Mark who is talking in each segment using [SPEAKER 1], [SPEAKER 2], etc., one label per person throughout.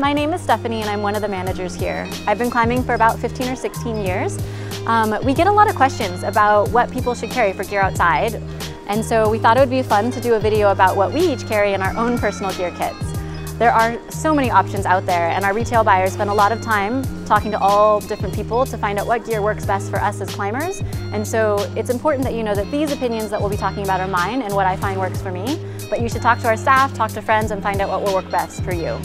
[SPEAKER 1] my name is Stephanie and I'm one of the managers here. I've been climbing for about 15 or 16 years. Um, we get a lot of questions about what people should carry for gear outside, and so we thought it would be fun to do a video about what we each carry in our own personal gear kits. There are so many options out there and our retail buyers spend a lot of time talking to all different people to find out what gear works best for us as climbers. And so it's important that you know that these opinions that we'll be talking about are mine and what I find works for me. But you should talk to our staff, talk to friends, and find out what will work best for you.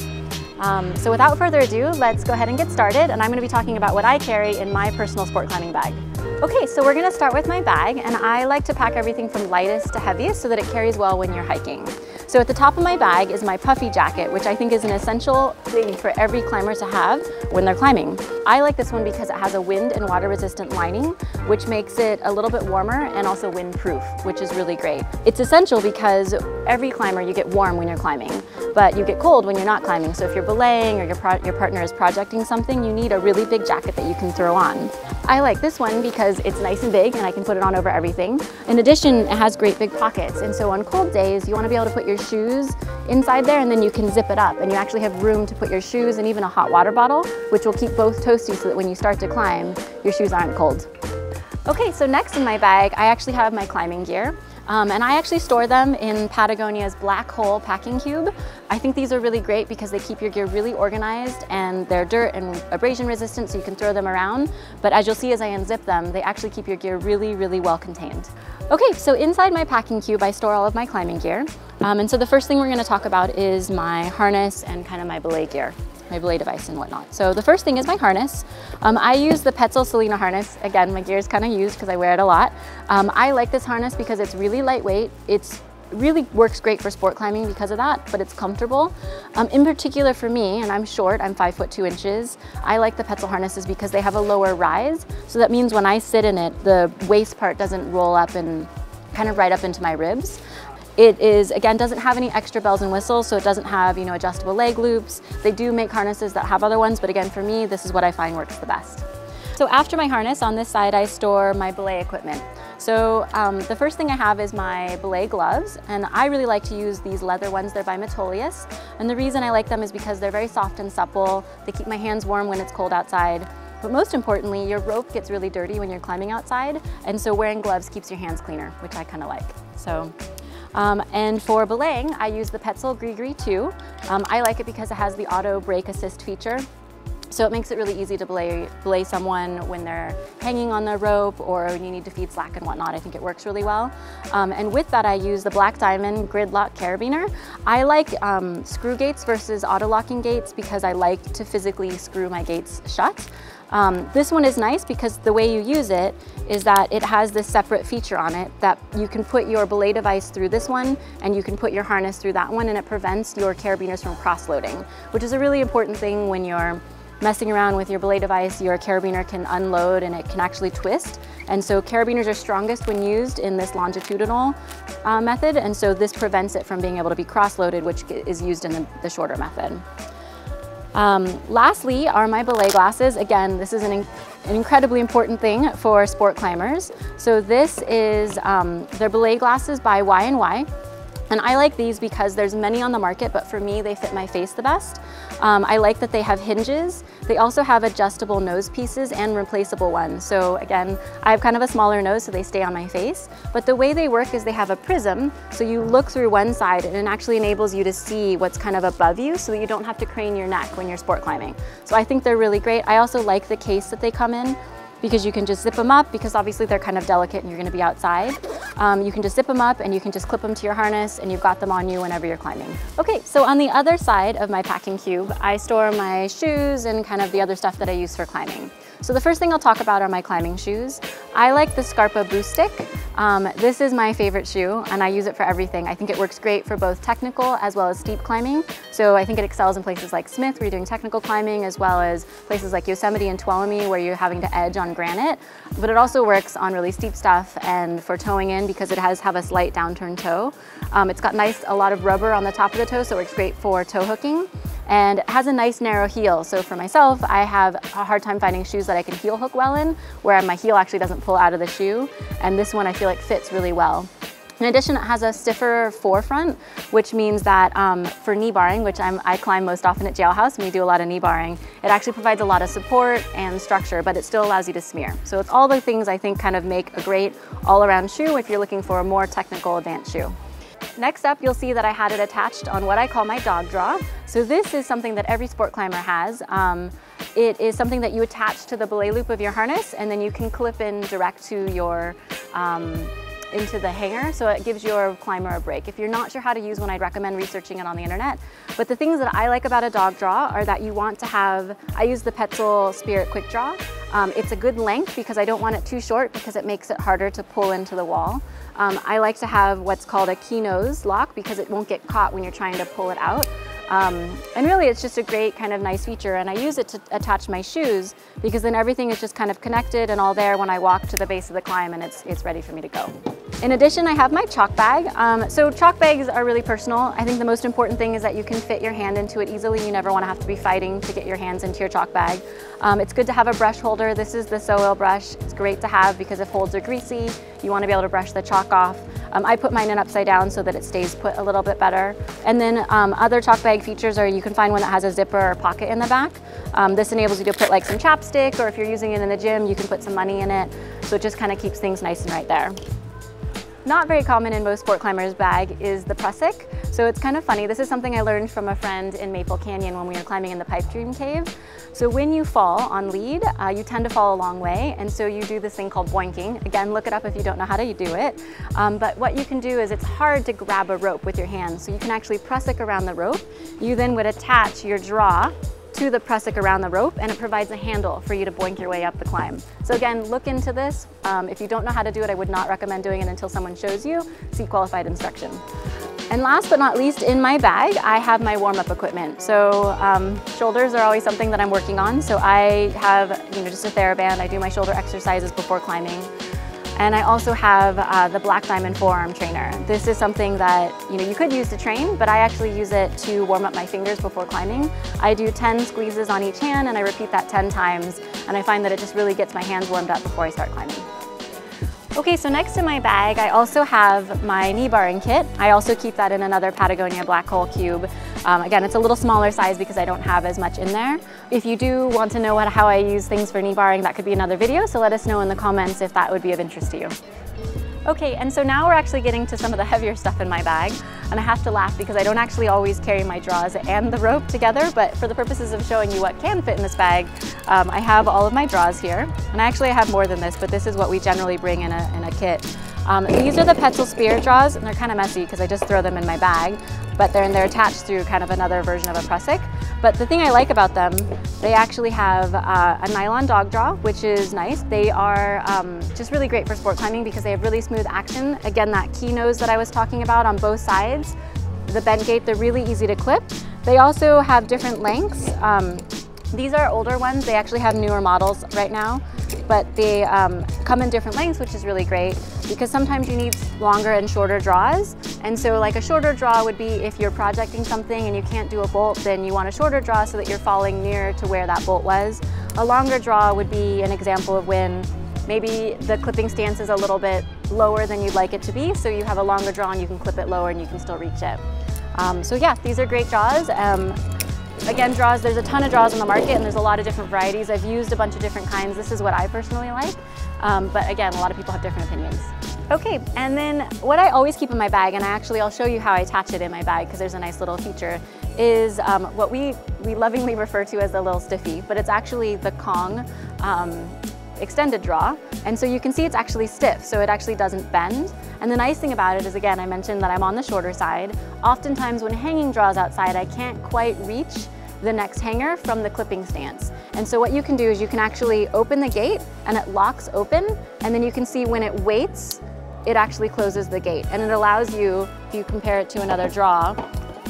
[SPEAKER 1] Um, so without further ado, let's go ahead and get started. And I'm gonna be talking about what I carry in my personal sport climbing bag. Okay, so we're gonna start with my bag, and I like to pack everything from lightest to heaviest so that it carries well when you're hiking. So at the top of my bag is my puffy jacket, which I think is an essential thing for every climber to have when they're climbing. I like this one because it has a wind and water resistant lining, which makes it a little bit warmer and also windproof, which is really great. It's essential because every climber, you get warm when you're climbing, but you get cold when you're not climbing. So if you're belaying or your, your partner is projecting something, you need a really big jacket that you can throw on. I like this one because it's nice and big and I can put it on over everything. In addition, it has great big pockets. And so on cold days, you wanna be able to put your shoes inside there and then you can zip it up and you actually have room to put your shoes and even a hot water bottle, which will keep both toasty so that when you start to climb, your shoes aren't cold. Okay, so next in my bag, I actually have my climbing gear. Um, and I actually store them in Patagonia's Black Hole packing cube. I think these are really great because they keep your gear really organized and they're dirt and abrasion resistant so you can throw them around. But as you'll see as I unzip them, they actually keep your gear really, really well contained. Okay, so inside my packing cube, I store all of my climbing gear. Um, and so the first thing we're gonna talk about is my harness and kind of my belay gear my belay device and whatnot. So the first thing is my harness. Um, I use the Petzl Selena harness. Again, my gear is kind of used because I wear it a lot. Um, I like this harness because it's really lightweight. It's really works great for sport climbing because of that, but it's comfortable. Um, in particular for me, and I'm short, I'm five foot two inches, I like the Petzl harnesses because they have a lower rise. So that means when I sit in it, the waist part doesn't roll up and kind of right up into my ribs. It is, again, doesn't have any extra bells and whistles, so it doesn't have, you know, adjustable leg loops. They do make harnesses that have other ones, but again, for me, this is what I find works the best. So after my harness, on this side, I store my belay equipment. So um, the first thing I have is my belay gloves, and I really like to use these leather ones. They're by Metolius, and the reason I like them is because they're very soft and supple. They keep my hands warm when it's cold outside. But most importantly, your rope gets really dirty when you're climbing outside, and so wearing gloves keeps your hands cleaner, which I kind of like. So um, and for belaying, I use the Petzl Grigri 2. Um, I like it because it has the auto brake assist feature. So it makes it really easy to belay, belay someone when they're hanging on the rope or when you need to feed slack and whatnot. I think it works really well. Um, and with that, I use the Black Diamond GridLock Carabiner. I like um, screw gates versus auto locking gates because I like to physically screw my gates shut. Um, this one is nice because the way you use it is that it has this separate feature on it that you can put your belay device through this one and you can put your harness through that one and it prevents your carabiners from cross-loading, which is a really important thing when you're messing around with your belay device, your carabiner can unload and it can actually twist. And so carabiners are strongest when used in this longitudinal uh, method, and so this prevents it from being able to be cross-loaded, which is used in the, the shorter method. Um, lastly are my belay glasses. Again, this is an, in an, incredibly important thing for sport climbers. So this is, um, they're belay glasses by Y&Y. And I like these because there's many on the market, but for me, they fit my face the best. Um, I like that they have hinges. They also have adjustable nose pieces and replaceable ones. So again, I have kind of a smaller nose, so they stay on my face. But the way they work is they have a prism, so you look through one side and it actually enables you to see what's kind of above you so that you don't have to crane your neck when you're sport climbing. So I think they're really great. I also like the case that they come in because you can just zip them up because obviously they're kind of delicate and you're gonna be outside. Um, you can just zip them up and you can just clip them to your harness and you've got them on you whenever you're climbing. Okay, so on the other side of my packing cube, I store my shoes and kind of the other stuff that I use for climbing. So the first thing I'll talk about are my climbing shoes. I like the Scarpa Boostic. Um, this is my favorite shoe and I use it for everything. I think it works great for both technical as well as steep climbing. So I think it excels in places like Smith where you're doing technical climbing as well as places like Yosemite and Tuolumne where you're having to edge on granite. But it also works on really steep stuff and for toeing in because it has have a slight downturn toe. Um, it's got nice, a lot of rubber on the top of the toe so it works great for toe hooking and it has a nice narrow heel. So for myself, I have a hard time finding shoes that I can heel hook well in, where my heel actually doesn't pull out of the shoe. And this one I feel like fits really well. In addition, it has a stiffer forefront, which means that um, for knee barring, which I'm, i climb most often at Jailhouse, and we do a lot of knee barring, it actually provides a lot of support and structure, but it still allows you to smear. So it's all the things I think kind of make a great all-around shoe if you're looking for a more technical advanced shoe. Next up, you'll see that I had it attached on what I call my dog draw. So this is something that every sport climber has. Um, it is something that you attach to the belay loop of your harness and then you can clip in direct to your um, into the hanger, so it gives your climber a break. If you're not sure how to use one, I'd recommend researching it on the internet. But the things that I like about a dog draw are that you want to have, I use the Petzl Spirit Quick Draw. Um, it's a good length because I don't want it too short because it makes it harder to pull into the wall. Um, I like to have what's called a key nose lock because it won't get caught when you're trying to pull it out. Um, and really it's just a great kind of nice feature and I use it to attach my shoes because then everything is just kind of connected and all there when I walk to the base of the climb and it's, it's ready for me to go. In addition, I have my chalk bag. Um, so chalk bags are really personal. I think the most important thing is that you can fit your hand into it easily. You never want to have to be fighting to get your hands into your chalk bag. Um, it's good to have a brush holder. This is the Soil brush. It's great to have because if holds are greasy, you want to be able to brush the chalk off. Um, I put mine in upside down so that it stays put a little bit better. And then um, other chalk bag features are you can find one that has a zipper or pocket in the back. Um, this enables you to put like some chapstick or if you're using it in the gym, you can put some money in it. So it just kind of keeps things nice and right there. Not very common in most sport climbers' bag is the prusik. So it's kind of funny. This is something I learned from a friend in Maple Canyon when we were climbing in the Pipe Dream Cave. So when you fall on lead, uh, you tend to fall a long way. And so you do this thing called boinking. Again, look it up if you don't know how to do it. Um, but what you can do is it's hard to grab a rope with your hands. So you can actually prusik around the rope. You then would attach your draw to the prusik around the rope and it provides a handle for you to boink your way up the climb. So again, look into this. Um, if you don't know how to do it, I would not recommend doing it until someone shows you. Seek qualified instruction. And last but not least, in my bag, I have my warm-up equipment. So um, shoulders are always something that I'm working on. So I have, you know, just a TheraBand. I do my shoulder exercises before climbing. And I also have uh, the Black Diamond Forearm Trainer. This is something that you know you could use to train, but I actually use it to warm up my fingers before climbing. I do 10 squeezes on each hand and I repeat that 10 times, and I find that it just really gets my hands warmed up before I start climbing. Okay, so next in my bag, I also have my knee barring kit. I also keep that in another Patagonia Black Hole Cube. Um, again, it's a little smaller size because I don't have as much in there. If you do want to know how I use things for knee barring, that could be another video, so let us know in the comments if that would be of interest to you. Okay, and so now we're actually getting to some of the heavier stuff in my bag. And I have to laugh because I don't actually always carry my draws and the rope together, but for the purposes of showing you what can fit in this bag, um, I have all of my draws here. And actually I have more than this, but this is what we generally bring in a, in a kit. Um, these are the Petzl Spirit draws, and they're kind of messy because I just throw them in my bag, but they're, they're attached through kind of another version of a prusik. But the thing I like about them, they actually have uh, a nylon dog draw, which is nice. They are um, just really great for sport climbing because they have really smooth action. Again, that key nose that I was talking about on both sides, the bent gate, they're really easy to clip. They also have different lengths. Um, these are older ones. They actually have newer models right now, but they um, come in different lengths, which is really great because sometimes you need longer and shorter draws. And so like a shorter draw would be if you're projecting something and you can't do a bolt, then you want a shorter draw so that you're falling near to where that bolt was. A longer draw would be an example of when maybe the clipping stance is a little bit lower than you'd like it to be, so you have a longer draw and you can clip it lower and you can still reach it. Um, so yeah, these are great draws. Um, again, draws, there's a ton of draws on the market and there's a lot of different varieties. I've used a bunch of different kinds. This is what I personally like. Um, but again, a lot of people have different opinions. Okay, and then what I always keep in my bag, and I actually, I'll show you how I attach it in my bag because there's a nice little feature, is um, what we, we lovingly refer to as the little stiffy, but it's actually the Kong um, extended draw. And so you can see it's actually stiff, so it actually doesn't bend. And the nice thing about it is, again, I mentioned that I'm on the shorter side. Oftentimes when hanging draws outside, I can't quite reach the next hanger from the clipping stance. And so what you can do is you can actually open the gate and it locks open, and then you can see when it waits it actually closes the gate. And it allows you, if you compare it to another draw,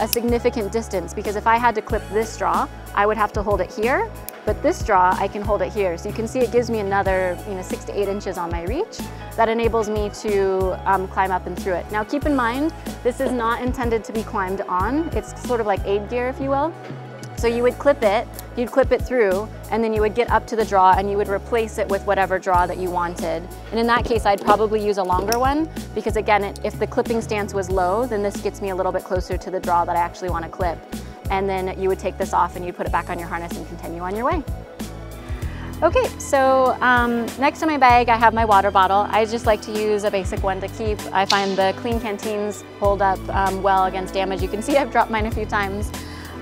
[SPEAKER 1] a significant distance because if I had to clip this draw, I would have to hold it here, but this draw, I can hold it here. So you can see it gives me another you know, six to eight inches on my reach. That enables me to um, climb up and through it. Now keep in mind, this is not intended to be climbed on. It's sort of like aid gear, if you will. So you would clip it, you'd clip it through, and then you would get up to the draw and you would replace it with whatever draw that you wanted. And in that case, I'd probably use a longer one because again, it, if the clipping stance was low, then this gets me a little bit closer to the draw that I actually want to clip. And then you would take this off and you'd put it back on your harness and continue on your way. Okay, so um, next to my bag I have my water bottle. I just like to use a basic one to keep. I find the Klean Kanteens hold up um, well against damage. You can see I've dropped mine a few times.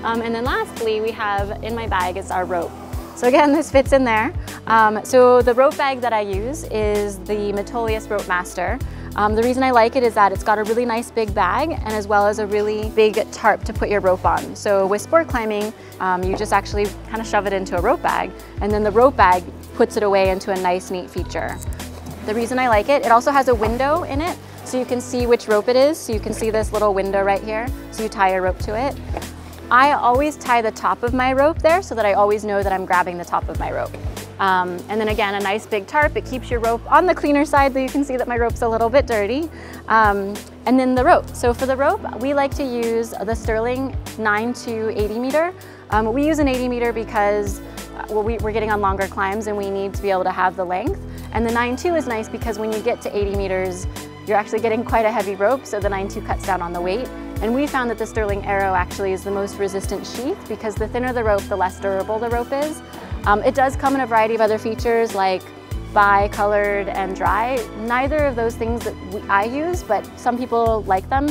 [SPEAKER 1] Um, and then lastly, we have in my bag is our rope. So again, this fits in there. Um, so the rope bag that I use is the Metolius Rope Master. Um, the reason I like it is that it's got a really nice big bag and as well as a really big tarp to put your rope on. So with sport climbing, um, you just actually kind of shove it into a rope bag and then the rope bag puts it away into a nice neat feature. The reason I like it, it also has a window in it so you can see which rope it is. So you can see this little window right here. So you tie your rope to it. I always tie the top of my rope there so that I always know that I'm grabbing the top of my rope. Um, and then again, a nice big tarp. It keeps your rope on the cleaner side, though you can see that my rope's a little bit dirty. Um, and then the rope. So for the rope, we like to use the Sterling 9 to 80 meter. Um, we use an 80 meter because uh, well, we, are getting on longer climbs and we need to be able to have the length. And the 9.2 is nice because when you get to 80 meters, you're actually getting quite a heavy rope, so the 9.2 cuts down on the weight. And we found that the Sterling Aero actually is the most resistant sheath because the thinner the rope, the less durable the rope is. Um, it does come in a variety of other features like bi-colored and dry. Neither of those things that we, I use, but some people like them.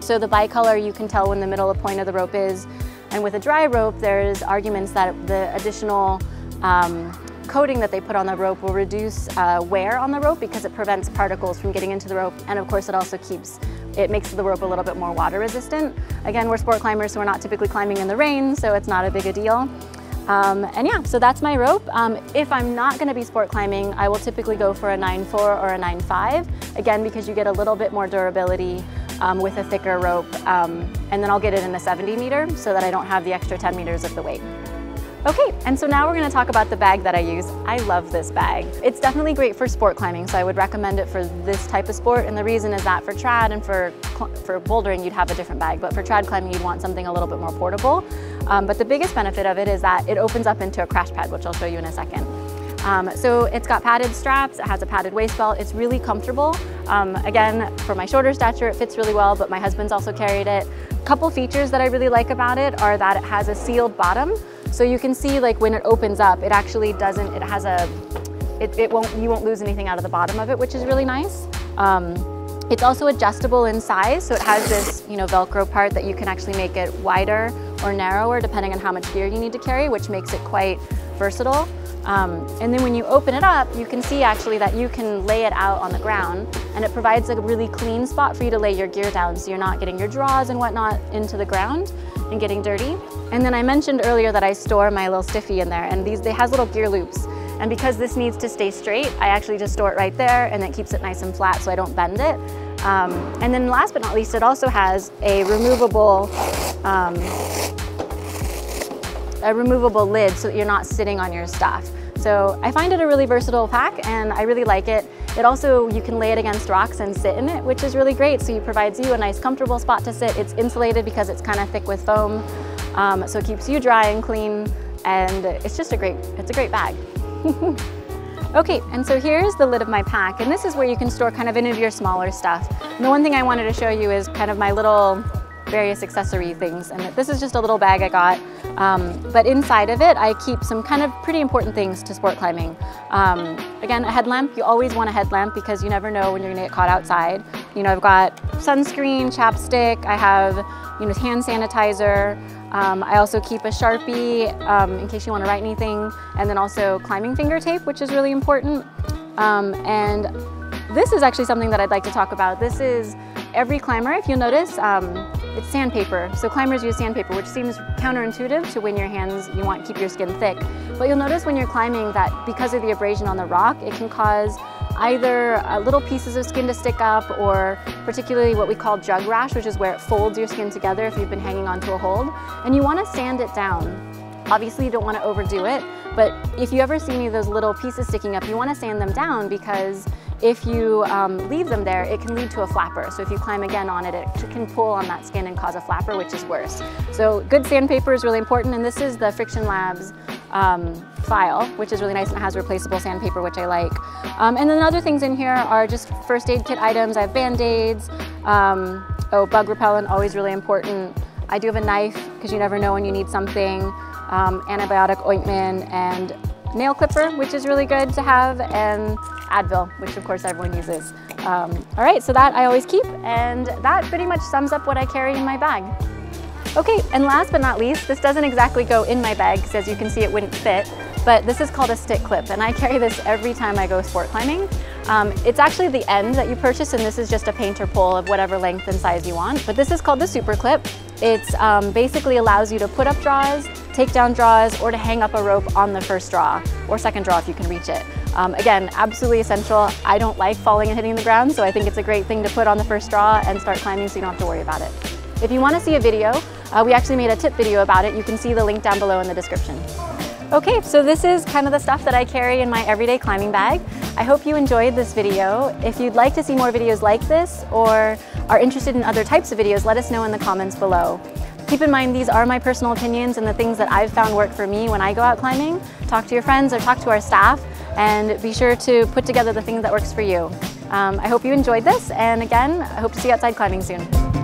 [SPEAKER 1] So the bi-color, you can tell when the middle point of the rope is. And with a dry rope, there's arguments that the additional um, coating that they put on the rope will reduce uh, wear on the rope because it prevents particles from getting into the rope. And of course, it also keeps, it makes the rope a little bit more water resistant. Again, we're sport climbers, so we're not typically climbing in the rain, so it's not a big a deal. Um, and yeah, so that's my rope. Um, if I'm not gonna be sport climbing, I will typically go for a 9.4 or a 9.5, again, because you get a little bit more durability um, with a thicker rope. Um, and then I'll get it in a 70 meter so that I don't have the extra 10 meters of the weight. Okay, and so now we're gonna talk about the bag that I use. I love this bag. It's definitely great for sport climbing, so I would recommend it for this type of sport, and the reason is that for trad and for, for bouldering, you'd have a different bag, but for trad climbing, you'd want something a little bit more portable. Um, but the biggest benefit of it is that it opens up into a crash pad, which I'll show you in a second. Um, so it's got padded straps, it has a padded waist belt, it's really comfortable. Um, again, for my shorter stature, it fits really well, but my husband's also carried it. A couple features that I really like about it are that it has a sealed bottom, so you can see like when it opens up, it actually doesn't, it has a, it, it won't, you won't lose anything out of the bottom of it, which is really nice. Um, it's also adjustable in size, so it has this you know, Velcro part that you can actually make it wider or narrower depending on how much gear you need to carry, which makes it quite versatile. Um, and then when you open it up, you can see actually that you can lay it out on the ground and it provides a really clean spot for you to lay your gear down so you're not getting your draws and whatnot into the ground and getting dirty. And then I mentioned earlier that I store my little stiffy in there and these, they has little gear loops. And because this needs to stay straight, I actually just store it right there and it keeps it nice and flat so I don't bend it. Um, and then last but not least, it also has a removable um, a removable lid so that you're not sitting on your stuff. So I find it a really versatile pack and I really like it. It also, you can lay it against rocks and sit in it, which is really great. So it provides you a nice comfortable spot to sit. It's insulated because it's kind of thick with foam. Um, so it keeps you dry and clean and it's just a great, it's a great bag. okay, and so here's the lid of my pack and this is where you can store kind of any of your smaller stuff. And the one thing I wanted to show you is kind of my little various accessory things. And this is just a little bag I got. Um, but inside of it, I keep some kind of pretty important things to sport climbing. Um, again, a headlamp. You always want a headlamp because you never know when you're gonna get caught outside. You know, I've got sunscreen, chapstick, I have, you know, hand sanitizer. Um, I also keep a Sharpie um, in case you want to write anything, and then also climbing finger tape, which is really important. Um, and this is actually something that I'd like to talk about. This is every climber, if you'll notice, um, it's sandpaper. So climbers use sandpaper, which seems counterintuitive to when your hands, you want to keep your skin thick. But you'll notice when you're climbing that because of the abrasion on the rock, it can cause either uh, little pieces of skin to stick up or particularly what we call jug rash, which is where it folds your skin together if you've been hanging onto a hold. And you want to sand it down. Obviously you don't want to overdo it, but if you ever see any of those little pieces sticking up, you want to sand them down because if you um, leave them there, it can lead to a flapper. So if you climb again on it, it can pull on that skin and cause a flapper, which is worse. So good sandpaper is really important, and this is the Friction Labs um, file, which is really nice and it has replaceable sandpaper, which I like. Um, and then other things in here are just first aid kit items. I have band-aids, um, oh, bug repellent, always really important. I do have a knife, because you never know when you need something, um, antibiotic ointment, and nail clipper, which is really good to have, and Advil, which of course everyone uses. Um, all right, so that I always keep, and that pretty much sums up what I carry in my bag. Okay, and last but not least, this doesn't exactly go in my bag, because as you can see it wouldn't fit, but this is called a stick clip, and I carry this every time I go sport climbing. Um, it's actually the end that you purchase, and this is just a painter pole of whatever length and size you want, but this is called the super clip. It um, basically allows you to put up draws, take down draws, or to hang up a rope on the first draw, or second draw if you can reach it. Um, again, absolutely essential. I don't like falling and hitting the ground, so I think it's a great thing to put on the first draw and start climbing so you don't have to worry about it. If you want to see a video, uh, we actually made a tip video about it. You can see the link down below in the description. Okay, so this is kind of the stuff that I carry in my everyday climbing bag. I hope you enjoyed this video. If you'd like to see more videos like this or are interested in other types of videos, let us know in the comments below. Keep in mind these are my personal opinions and the things that I've found work for me when I go out climbing. Talk to your friends or talk to our staff and be sure to put together the things that works for you. Um, I hope you enjoyed this and again, I hope to see you outside climbing soon.